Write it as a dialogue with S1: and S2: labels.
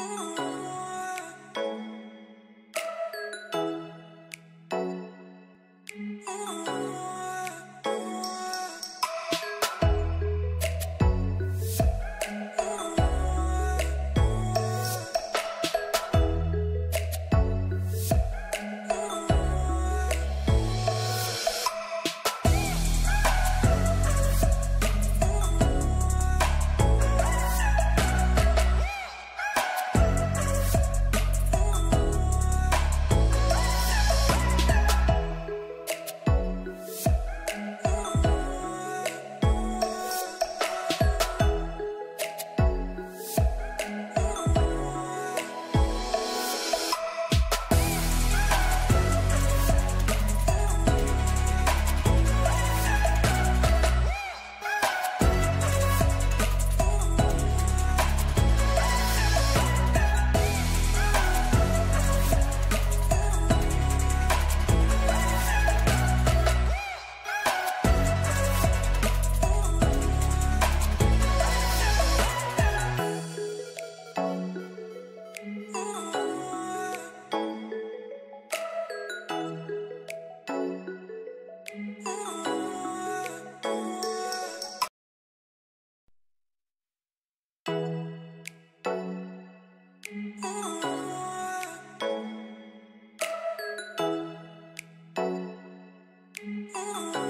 S1: Ooh. Ooh.